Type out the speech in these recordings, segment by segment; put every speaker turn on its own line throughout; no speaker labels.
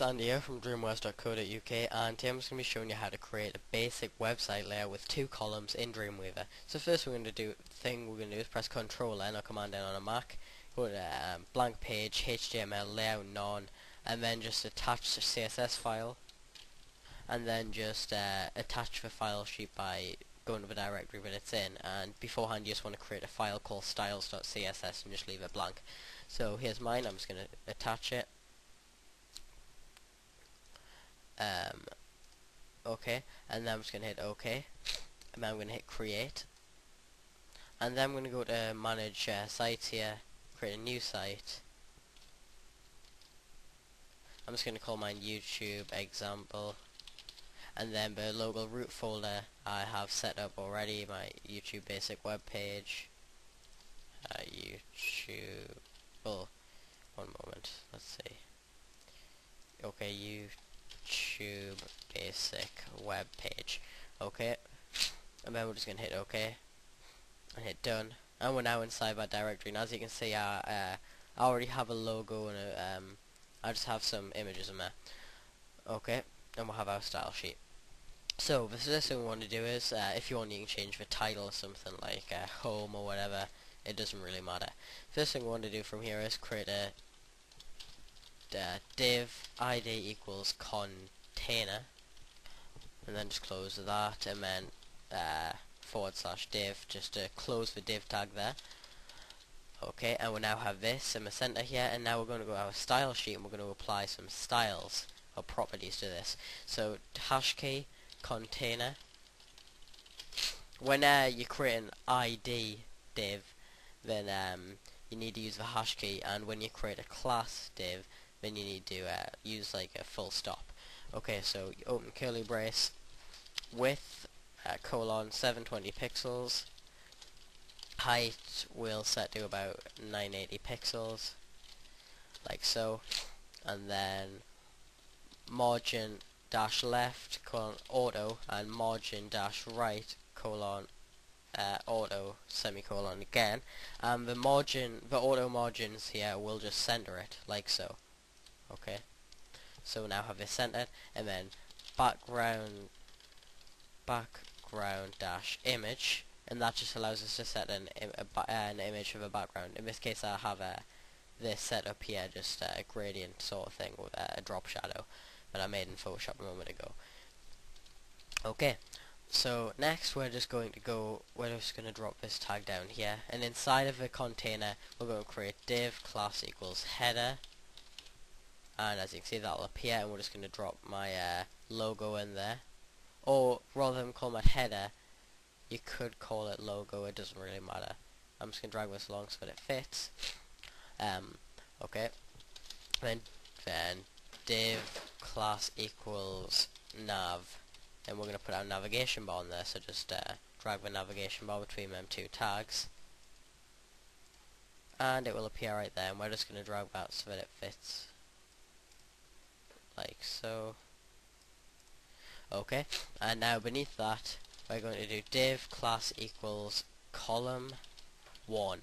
it's Andy here from dreamwarez.co.uk and today I'm just going to be showing you how to create a basic website layout with two columns in Dreamweaver. So first we're going to do thing we're going to do is press Control N or Command N on a Mac, to um, blank page, HTML, layout none, and then just attach the CSS file, and then just uh, attach the file sheet by going to the directory that it's in, and beforehand you just want to create a file called styles.css and just leave it blank. So here's mine, I'm just going to attach it okay and then I'm just gonna hit OK and then I'm gonna hit create and then I'm gonna go to manage uh, sites here create a new site. I'm just gonna call mine YouTube example and then the local root folder I have set up already my YouTube basic web page. Uh, YouTube oh one moment let's see. Okay you YouTube basic web page. Okay, and then we're just gonna hit OK and hit done. And we're now inside our directory. And as you can see, I, uh, I already have a logo and a, um, I just have some images in there. Okay, and we'll have our style sheet. So the first thing we want to do is, uh, if you want, you can change the title or something like uh, home or whatever. It doesn't really matter. First thing we want to do from here is create a uh, div id equals container and then just close that and then uh, forward slash div just to close the div tag there. Okay and we now have this in the center here and now we're going to go to our style sheet and we're going to apply some styles or properties to this. So hash key container. When uh, you create an id div then um, you need to use the hash key and when you create a class div then you need to uh, use like a full stop. Okay, so you open curly brace, width, uh, colon, 720 pixels, height we'll set to about 980 pixels, like so, and then margin dash left colon auto and margin dash right colon uh, auto semicolon again. And the margin the auto margins here will just center it like so okay. So now have it centered and then background background dash image and that just allows us to set an, Im an image of a background. In this case I have a this set up here just a gradient sort of thing with a drop shadow that I made in Photoshop a moment ago. Okay. So next we're just going to go, we're just going to drop this tag down here and inside of the container we're going to create div class equals header and as you can see that'll appear and we're just going to drop my uh, logo in there. Or rather than call my header you could call it logo it doesn't really matter. I'm just going to drag this along so that it fits. Um, okay. Then then div class equals nav. And we're going to put our navigation bar on there so just uh, drag the navigation bar between them two tags. And it will appear right there and we're just going to drag that so that it fits like so. Okay, and now beneath that, we're going to do div class equals column 1.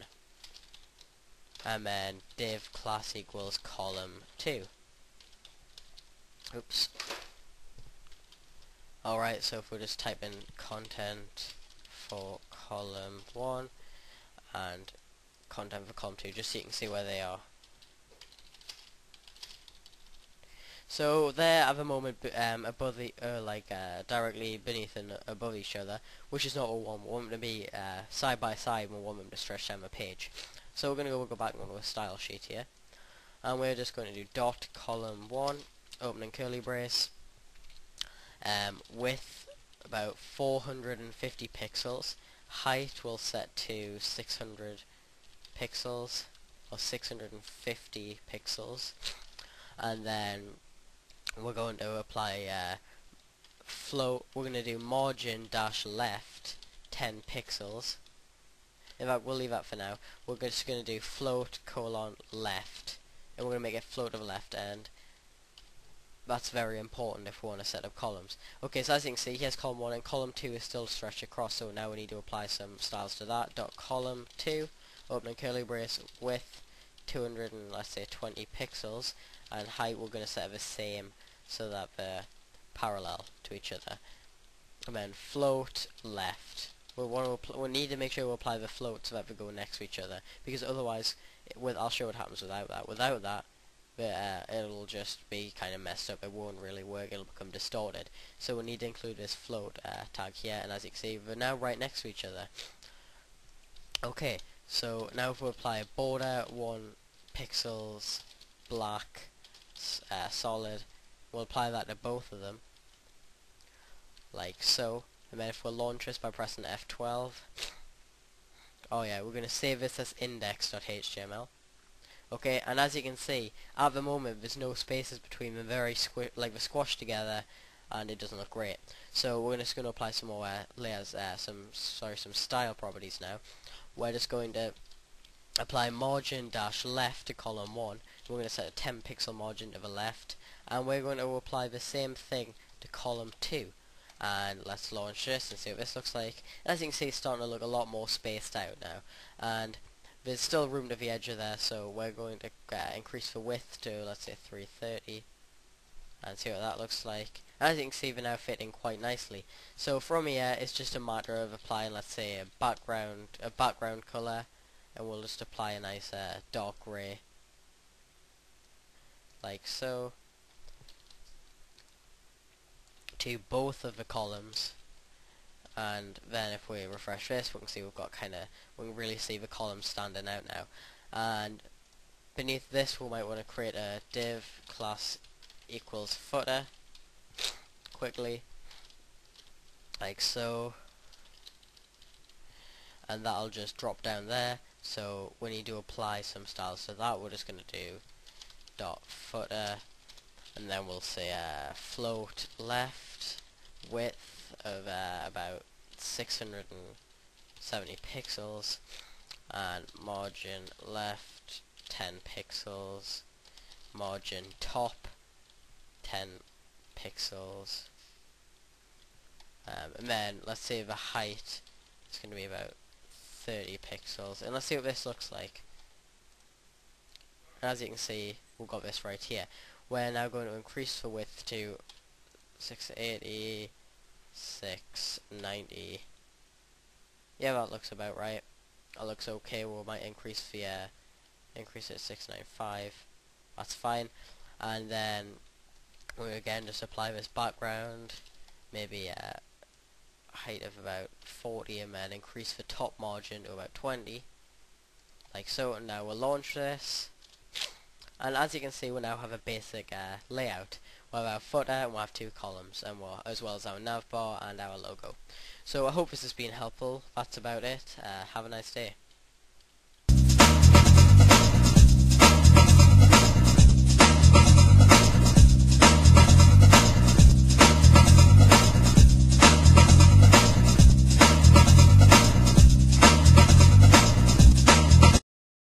And then div class equals column 2. Oops. Alright, so if we just type in content for column 1 and content for column 2, just so you can see where they are. So they're at the moment um, above the, uh, like uh, directly beneath and above each other, which is not what we want. We want them to be uh, side by side. We want them to stretch down the page. So we're going to go, we'll go back and to a style sheet here, and we're just going to do dot column one, opening curly brace, um, width about 450 pixels. Height we'll set to 600 pixels or 650 pixels, and then we're going to apply uh, float, we're going to do margin dash left 10 pixels. In fact, we'll leave that for now. We're just going to do float colon left. And we're going to make it float of left and that's very important if we want to set up columns. Okay, so as you can see, here's column 1 and column 2 is still stretched across, so now we need to apply some styles to that. Dot column 2, opening curly brace, width 200 and let's say 20 pixels and height we're going to set the same so that they're parallel to each other. And then float left. We want to we need to make sure we apply the float so that they go next to each other because otherwise with I'll show what happens without that. Without that uh, it'll just be kind of messed up. It won't really work. It'll become distorted. So we need to include this float uh, tag here. And as you can see they're now right next to each other. Okay so now if we apply a border one pixels black uh, solid we'll apply that to both of them. Like so and then if we launch this by pressing F12 oh yeah we're going to save this as index.html okay and as you can see at the moment there's no spaces between them very like they're squashed together and it doesn't look great. So we're just going to apply some more uh, layers uh, some sorry some style properties now. We're just going to apply margin dash left to column 1 we're going to set a 10 pixel margin to the left and we're going to apply the same thing to column 2 and let's launch this and see what this looks like. As you can see it's starting to look a lot more spaced out now. And there's still room to the edge of there so we're going to uh, increase the width to let's say 330 and see what that looks like. As you can see they're now fitting quite nicely. So from here it's just a matter of applying let's say a background a background color and we'll just apply a nice uh, dark gray. Like so. To both of the columns. And then if we refresh this we can see we've got kind of we can really see the columns standing out now. And beneath this we might want to create a div class equals footer. Quickly. Like so. And that'll just drop down there so we need to apply some styles so that we're just going to do dot footer and then we'll say uh, float left width of uh, about 670 pixels and margin left 10 pixels margin top 10 pixels. Um, and then let's say the height is going to be about 30 pixels and let's see what this looks like. As you can see we've got this right here. We're now going to increase the width to 680 690 yeah that looks about right. That looks okay. We might increase the uh, increase it to 695 that's fine. And then we again just apply this background maybe a height of about 40 and then increase the top margin to about 20 like so and now we'll launch this. And as you can see we now have a basic uh, layout. We'll have our footer and we'll have two columns and we'll, as well as our navbar and our logo. So I hope this has been helpful. That's about it. Uh, have a nice day